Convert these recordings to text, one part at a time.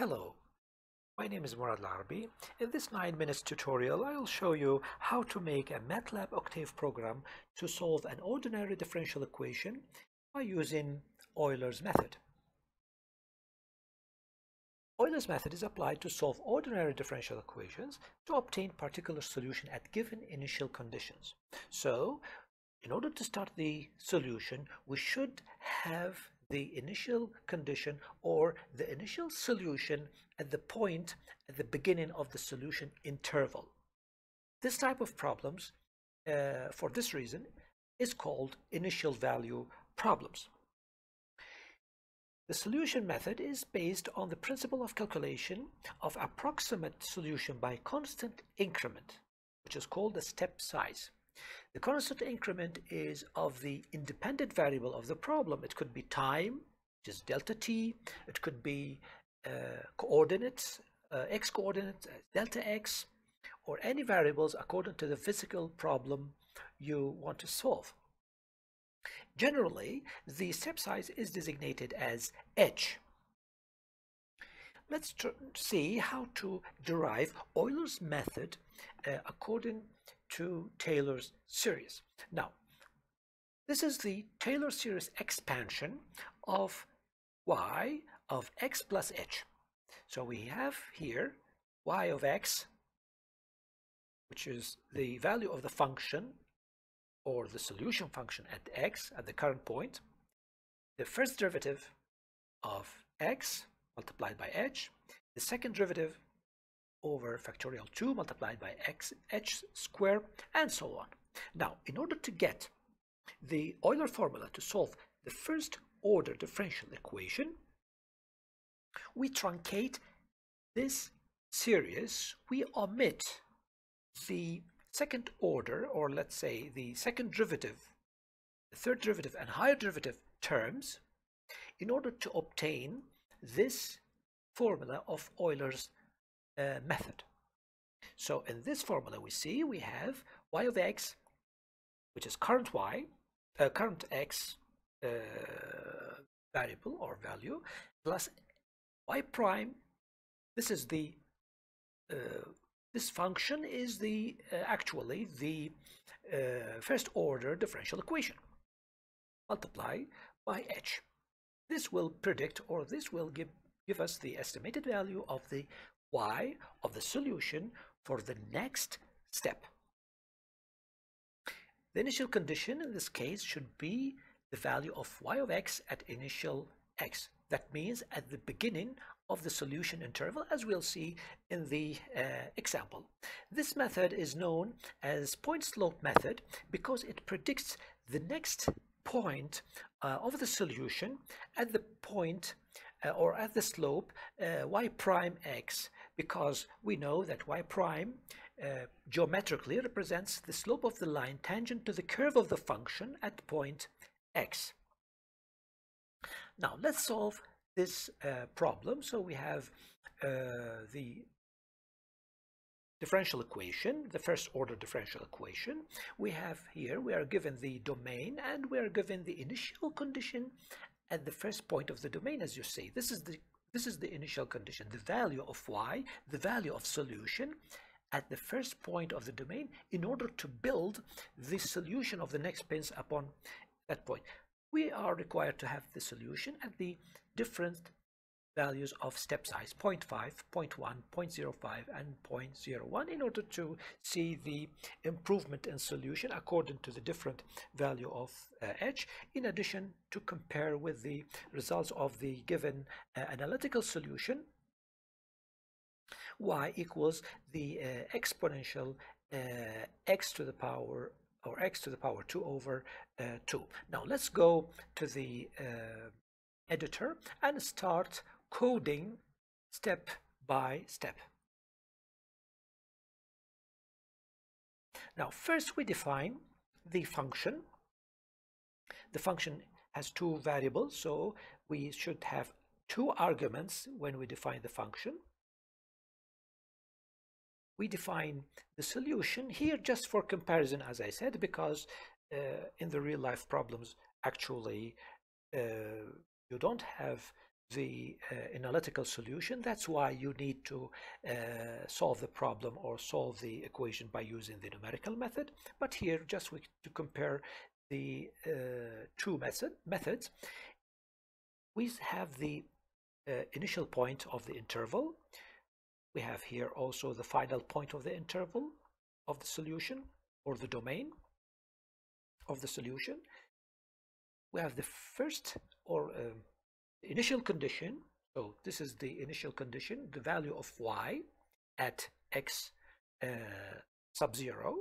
Hello, my name is Murad Larbi. In this 9 minutes tutorial, I'll show you how to make a MATLAB Octave program to solve an ordinary differential equation by using Euler's method. Euler's method is applied to solve ordinary differential equations to obtain particular solution at given initial conditions. So, in order to start the solution, we should have the initial condition or the initial solution at the point at the beginning of the solution interval. This type of problems, uh, for this reason, is called initial value problems. The solution method is based on the principle of calculation of approximate solution by constant increment, which is called the step size. The constant increment is of the independent variable of the problem. It could be time, which is delta t. It could be uh, coordinates, uh, x coordinates, uh, delta x, or any variables according to the physical problem you want to solve. Generally, the step size is designated as h. Let's see how to derive Euler's method uh, according to Taylor's series. Now, this is the Taylor series expansion of y of x plus h. So we have here y of x, which is the value of the function or the solution function at x at the current point, the first derivative of x multiplied by h, the second derivative over factorial 2 multiplied by x h squared, and so on. Now, in order to get the Euler formula to solve the first order differential equation, we truncate this series, we omit the second order, or let's say the second derivative, the third derivative and higher derivative terms in order to obtain this formula of Euler's uh, method. So in this formula we see we have y of x, which is current y, uh, current x uh, variable or value, plus y prime. This is the uh, this function is the uh, actually the uh, first order differential equation multiply by h. This will predict or this will give, give us the estimated value of the y of the solution for the next step. The initial condition in this case should be the value of y of x at initial x. That means at the beginning of the solution interval as we'll see in the uh, example. This method is known as point slope method because it predicts the next point uh, of the solution at the point uh, or at the slope uh, y prime x because we know that y prime uh, geometrically represents the slope of the line tangent to the curve of the function at point x. Now let's solve this uh, problem. So we have uh, the differential equation, the first order differential equation. We have here, we are given the domain and we are given the initial condition at the first point of the domain, as you see. This is the this is the initial condition, the value of y, the value of solution at the first point of the domain in order to build the solution of the next pins upon that point. We are required to have the solution at the different values of step size 0 0.5, 0 0.1, 0 0.05 and 0.01 in order to see the improvement in solution according to the different value of uh, h in addition to compare with the results of the given uh, analytical solution y equals the uh, exponential uh, x to the power or x to the power 2 over uh, 2. Now let's go to the uh, editor and start coding step by step. Now first we define the function. The function has two variables so we should have two arguments when we define the function we define the solution here just for comparison as I said because uh, in the real life problems actually uh, you don't have the uh, analytical solution. That's why you need to uh, solve the problem or solve the equation by using the numerical method. But here, just to compare the uh, two method, methods, we have the uh, initial point of the interval. We have here also the final point of the interval of the solution or the domain of the solution. We have the first or um, initial condition. So this is the initial condition, the value of y at x uh, sub 0.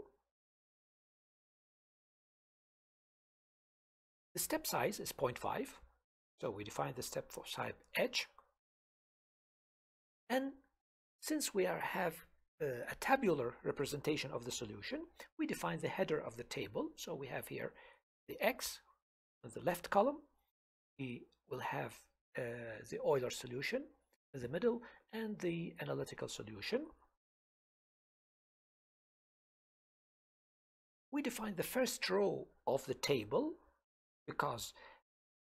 The step size is 0.5. So we define the step for size h. And since we are, have uh, a tabular representation of the solution, we define the header of the table. So we have here the x in the left column. We will have uh, the Euler solution in the middle and the analytical solution. We define the first row of the table because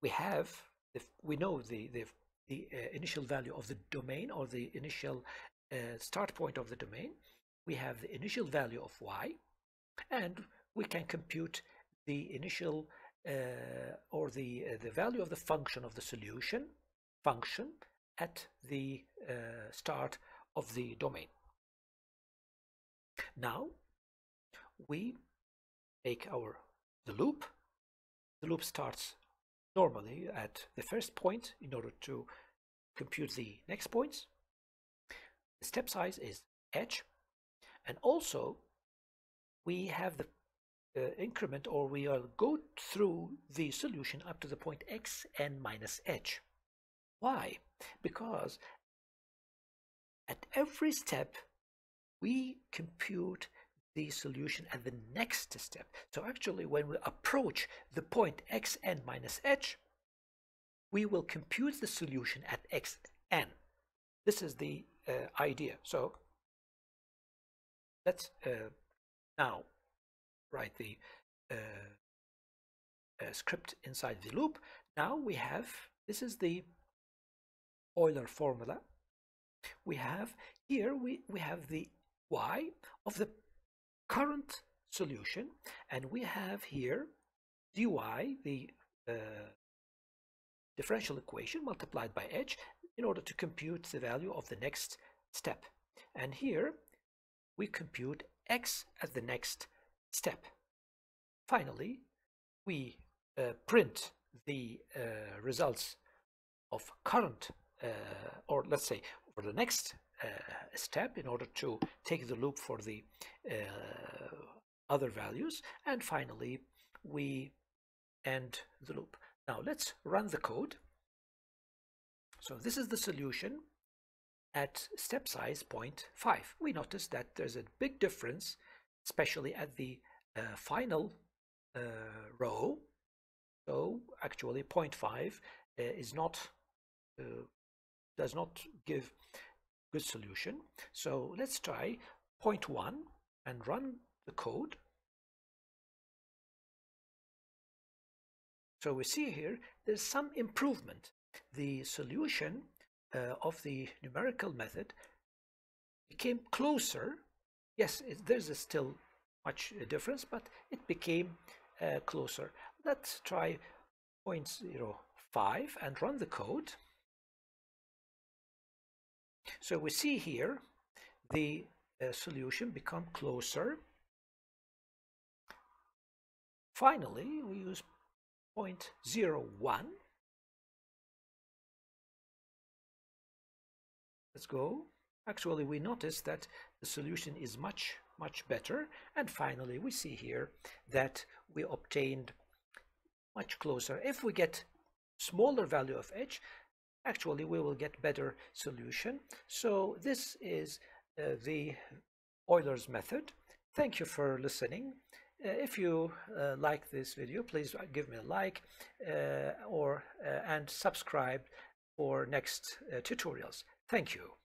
we have, if we know the, the, the uh, initial value of the domain or the initial uh, start point of the domain. We have the initial value of y and we can compute the initial uh, or the, uh, the value of the function of the solution function at the uh, start of the domain. Now we make our the loop. The loop starts normally at the first point in order to compute the next points. The step size is h and also we have the uh, increment or we will go through the solution up to the point x n minus h. Why? Because at every step we compute the solution at the next step. So actually when we approach the point xn minus h, we will compute the solution at xn. This is the uh, idea. So let's uh, now write the uh, uh, script inside the loop. Now we have, this is the Euler formula. We have here, we, we have the y of the current solution, and we have here dy, the uh, differential equation multiplied by h in order to compute the value of the next step. And here we compute x as the next step. Finally, we uh, print the uh, results of current, uh, or let's say for the next uh, step in order to take the loop for the uh, other values. And finally, we end the loop. Now let's run the code. So this is the solution at step size 0.5. We notice that there's a big difference, especially at the uh, final uh, row. So actually 0.5 uh, is not, uh, does not give good solution. So let's try 0.1 and run the code. So we see here there's some improvement. The solution uh, of the numerical method became closer. Yes, it, there's still much difference, but it became uh, closer. Let's try 0.05 and run the code. So we see here the uh, solution become closer. Finally, we use 0.01 Let's go. Actually, we notice that the solution is much, much better. And finally, we see here that we obtained much closer. If we get smaller value of h, actually we will get better solution. So this is uh, the Euler's method. Thank you for listening. Uh, if you uh, like this video, please give me a like uh, or uh, and subscribe for next uh, tutorials. Thank you.